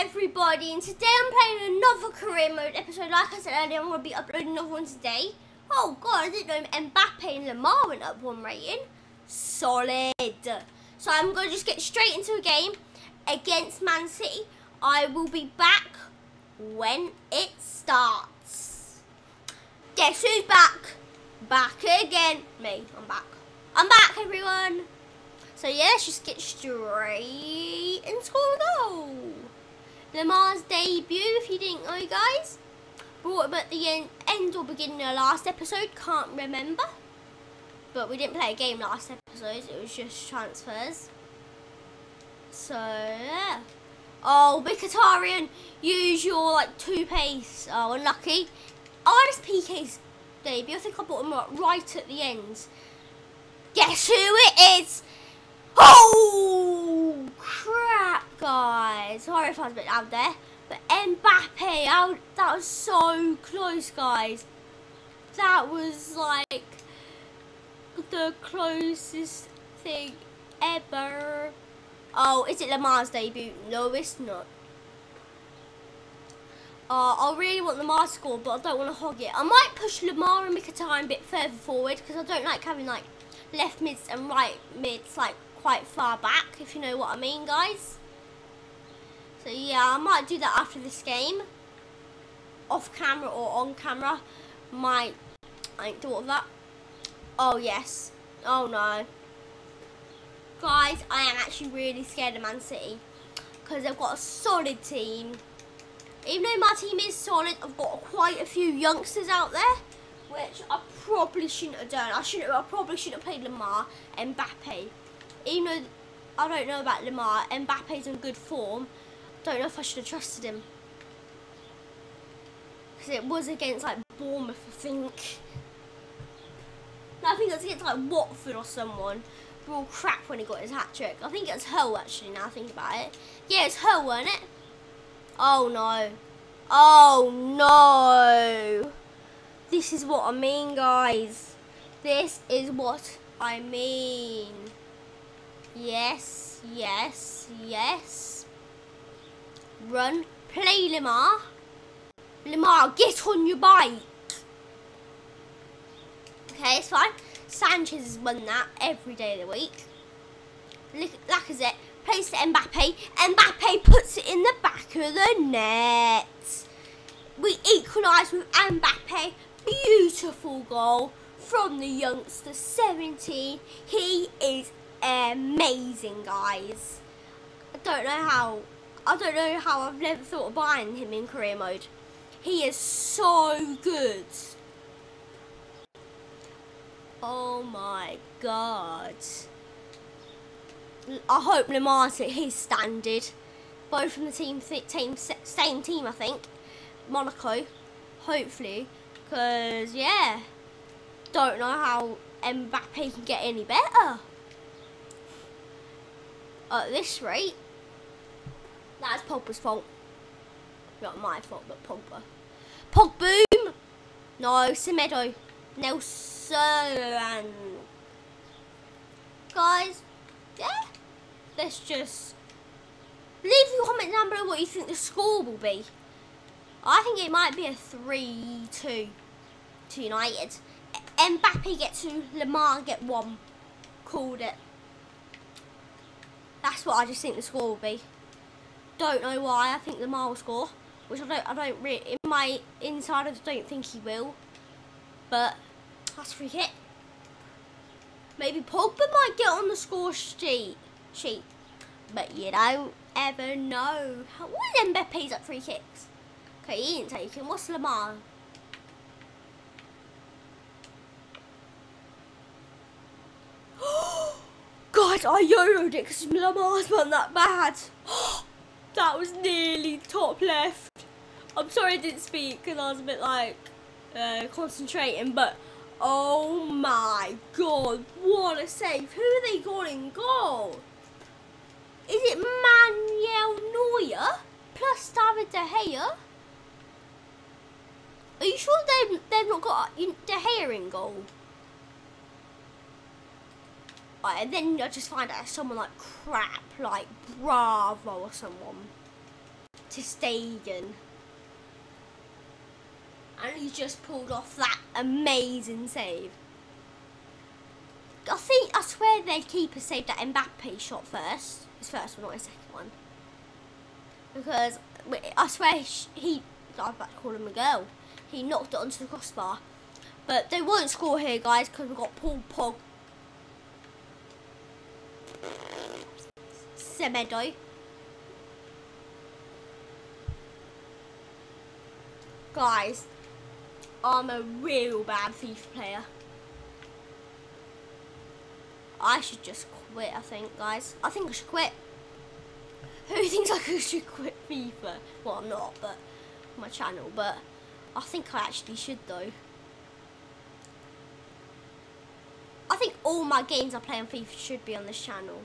everybody and today I'm playing another career mode episode. Like I said earlier, I'm going to be uploading another one today. Oh god, I didn't know Mbappe and Lemar went up one rating. Solid. So I'm going to just get straight into a game against Man City. I will be back when it starts. Guess who's back? Back again. Me, I'm back. I'm back everyone. So yeah, let's just get straight score a goal. Lemar's debut, if you didn't know guys. Brought him at the end, end or beginning of last episode, can't remember. But we didn't play a game last episode, it was just transfers. So yeah. Oh, Mkhitaryan, use your like two pace. Oh, unlucky. Oh, it's PK's debut. I think I bought him right at the end. Guess who it is? Oh, crap, guys. Sorry if I was a bit out there. But Mbappe, oh, that was so close, guys. That was like the closest thing ever. Oh, is it Lemar's debut? No, it's not. Uh, I really want Lemar to score, but I don't want to hog it. I might push Lemar and Mkhitaryan a bit further forward because I don't like having like left mids and right mids like quite far back, if you know what I mean, guys. So yeah, I might do that after this game. Off camera or on camera. Might, I ain't thought of that. Oh yes. Oh no. Guys, I am actually really scared of Man City. Because they've got a solid team. Even though my team is solid, I've got quite a few youngsters out there. Which I probably shouldn't have done. I shouldn't. I probably shouldn't have played Lemar and Mbappe even though I don't know about Lemar, Mbappe's in good form, don't know if I should have trusted him. Because it was against like Bournemouth, I think. No, I think it was against like Watford or someone. We're all crap when he got his hat trick. I think it was Hull actually now I think about it. Yeah, it's Hull, wasn't it? Oh no. Oh no. This is what I mean, guys. This is what I mean. Yes, yes, yes. Run. Play Lemar. Lemar, get on your bike. Okay, it's fine. Sanchez has won that every day of the week. Lacazette plays to Mbappe. Mbappe puts it in the back of the net. We equalise with Mbappe. Beautiful goal from the youngster, 17. He is amazing, guys. I don't know how. I don't know how I've never thought of buying him in career mode. He is so good. Oh my god. I hope Lemar's at his standard. Both from the team, team, same team, I think. Monaco, hopefully, because yeah, don't know how Mbappe can get any better at this rate, that's Pogba's fault. Not my fault, but Pogba. Pogboom! No, Semedo. Nelson. Guys, yeah, let's just leave your comment down below what you think the score will be. I think it might be a 3-2 to United. Mbappe get two, Lemar get one. Called it. That's what I just think the score will be. Don't know why. I think the mile score, which I don't. I don't really. In my inside, I don't think he will. But that's free hit. Maybe Pogba might get on the score sheet. Sheet. But you don't ever know. What is Mbappe's at free kicks? Okay, he ain't taking. What's Lemar? God, I yo-yoed it because Lemar's wasn't that bad. Oh, that was nearly top left. I'm sorry I didn't speak because I was a bit like uh, concentrating, but oh my god, what a save. Who are they in goal? Is it Manuel Neuer plus David De Gea? Are you sure they've, they've not got De Gea in goal? and then I just find out someone like crap, like Bravo or someone. To Stegen. And he just pulled off that amazing save. I think, I swear their keeper saved that Mbappe shot first. His first one, not his second one. Because I swear he, I was about to call him a girl. He knocked it onto the crossbar. But they won't score here, guys, because we've got Paul Pog. Semedo. Guys, I'm a real bad FIFA player. I should just quit, I think, guys. I think I should quit. Who thinks I should quit FIFA? Well, I'm not, but my channel, but I think I actually should, though. I think all my games I play on FIFA should be on this channel.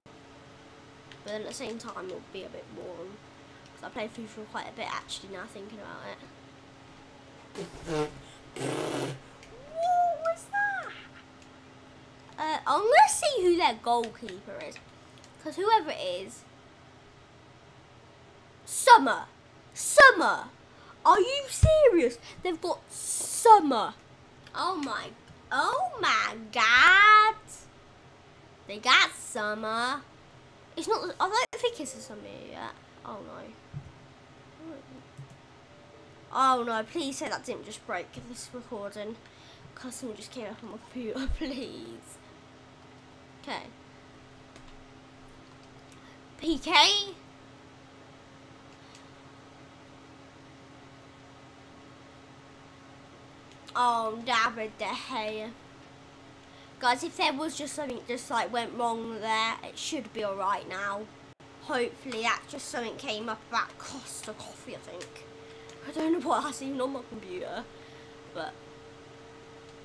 But at the same time, it'll be a bit boring. Because I play FIFA quite a bit, actually, now thinking about it. What was that? Uh, I'm going to see who their goalkeeper is. Because whoever it is... Summer! Summer! Are you serious? They've got Summer. Oh my... Oh my god! They got Summer. It's not... I don't think it's a Summer yet. Oh no. Oh no, please say that didn't just break this recording. Customer just came up on my computer, please. Okay. PK. Oh, David De Gea. Guys, if there was just something just like went wrong there, it should be alright now. Hopefully that just something came up about Costa Coffee, I think. I don't know what that's even on my computer. But,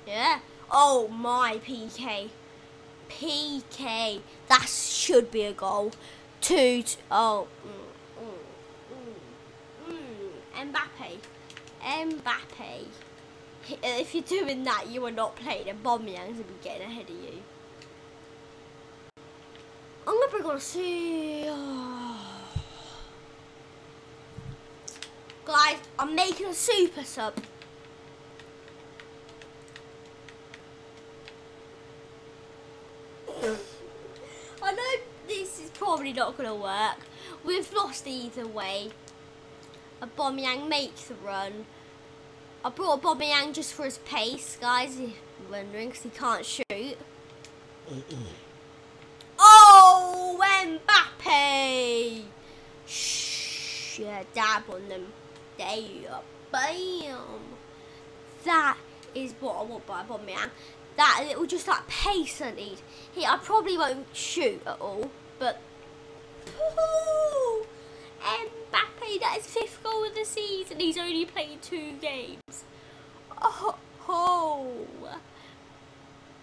yeah. Oh my PK. PK. That should be a goal. Two. oh. Mm, mm, mm, mm. Mbappe. Mbappe. If you're doing that, you are not playing, and going to be getting ahead of you. I'm going to bring on a see. Guys, I'm making a super sub. I know this is probably not going to work. We've lost either way. Aubameyang makes the run. I brought Aubameyang just for his pace, guys, if you're wondering, because he can't shoot. Oh, Mbappe! Shh, yeah, dab on them. Go. Bam! That is what I want by Aubameyang. That little just like pace I need. He, I probably won't shoot at all, but... Mbappe, that is fifth goal of the season. He's only played two games. Oh, oh.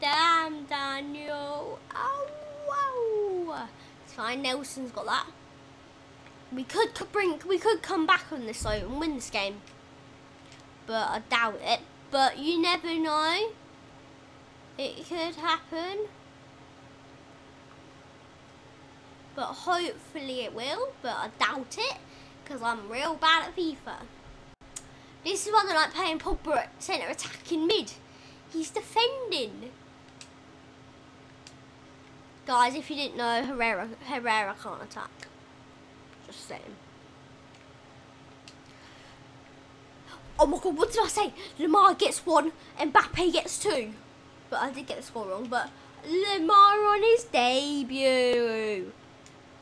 damn Daniel. Oh, wow. It's fine. Nelson's got that. We could bring, we could come back on this though and win this game, but I doubt it. But you never know. It could happen. But hopefully it will, but I doubt it because I'm real bad at FIFA. This is why I like playing Pogba at centre attacking mid. He's defending. Guys, if you didn't know, Herrera, Herrera can't attack. Saying. Oh my god, what did I say? Lemar gets one, and Mbappe gets two. But I did get the score wrong, but Lemar on his debut.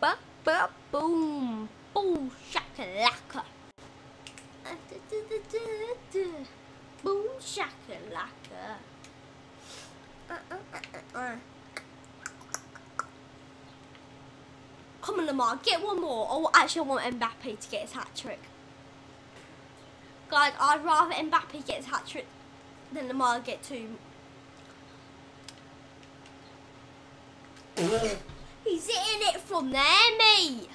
Ba, ba, boom. Boom, shakalaka. Boom, shakalaka. Lemar, get one more. Oh, actually, I want Mbappe to get his hat trick. Guys, I'd rather Mbappe get his hat trick than Lemar get two. He's hitting it from there, mate.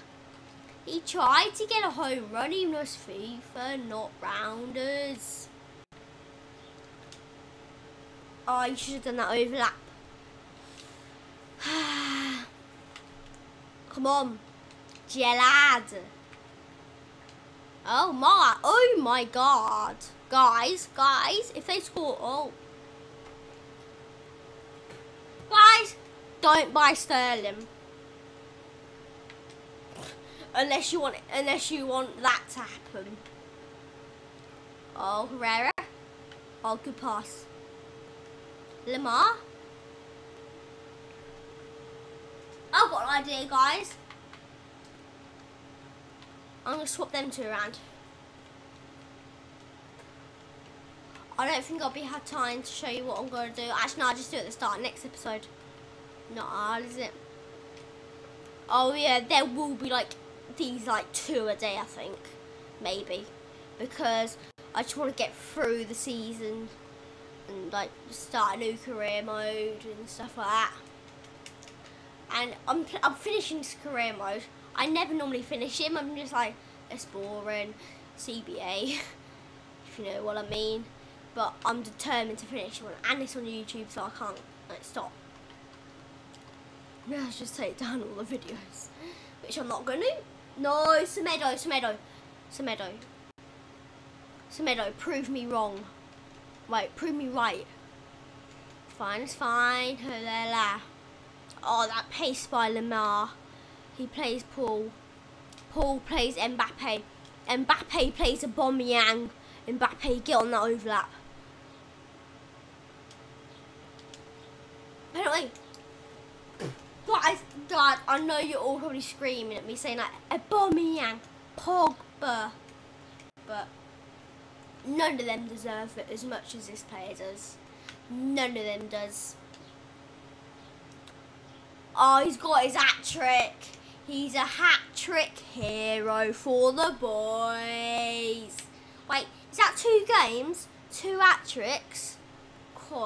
He tried to get a home run, even though it's FIFA, not rounders. Oh, you should have done that overlap. Come on. Gelad. Oh my, oh my god. Guys, guys, if they score, oh. Guys, don't buy Sterling. Unless you want, unless you want that to happen. Oh, Herrera. Oh, good pass. Lemar. I've got an idea, guys. I'm going to swap them two around. I don't think I'll be had time to show you what I'm going to do. Actually, no, I'll just do it at the start next episode. Not hard, is it? Oh, yeah, there will be, like, these, like, two a day, I think. Maybe. Because I just want to get through the season and, like, start a new career mode and stuff like that. And I'm, I'm finishing this career mode I never normally finish him. I'm just like, it's boring. CBA, if you know what I mean. But I'm determined to finish one, and it's on YouTube, so I can't like stop. Now let's just take down all the videos, which I'm not going to. No, Semedo, Semedo, Semedo, Semedo, prove me wrong. Wait, prove me right. Fine, it's fine. Oh, that pace by Lemar. He plays Paul. Paul plays Mbappe. Mbappe plays Aubameyang. Mbappe, get on that overlap. Anyway, guys, Dad, I know you're all probably screaming at me saying like Aubameyang, Pogba, but none of them deserve it as much as this player does. None of them does. Oh, he's got his hat trick. He's a hat trick hero for the boys. Wait, is that two games? Two hat tricks?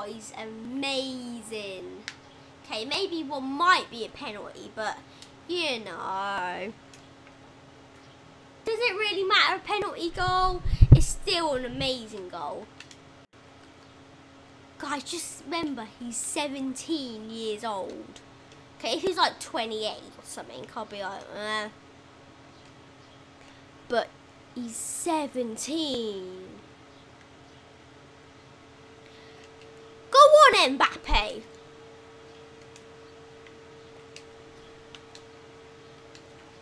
He's amazing. Okay, maybe one might be a penalty, but you know. Does it really matter a penalty goal? It's still an amazing goal. Guys, just remember, he's 17 years old. Okay, if he's like 28 or something, I'll be like, eh. But he's 17. Go on, Mbappe.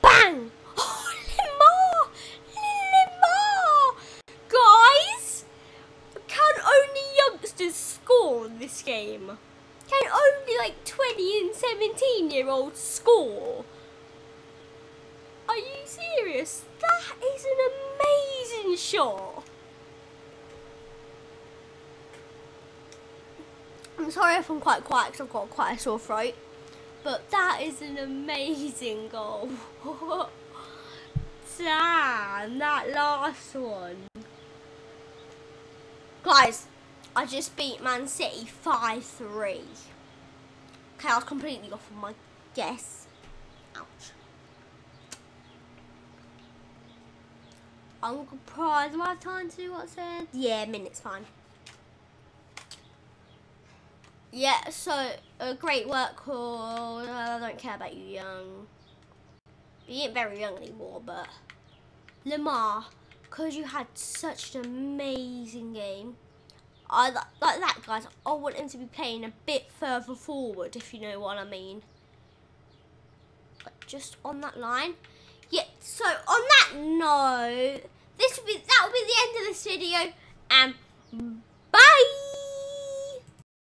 Bang! Oh, Lemar! Lemar! Guys, can only youngsters score in this game? Like 20 and 17 year olds score? Are you serious? That is an amazing shot. I'm sorry if I'm quite quiet because I've got quite a sore throat. But that is an amazing goal. Damn, that last one. Guys, I just beat Man City 5-3. Okay, I was completely off of my guess. Ouch. I'm surprised. Am I have time to do what I said? Yeah, minute's fine. Yeah, so, a great work call. I don't care about you young. You ain't very young anymore, but... Lemar, because you had such an amazing game. I like that, guys. I want him to be playing a bit further forward, if you know what I mean. Just on that line. Yeah. So on that note, this will be that will be the end of this video, and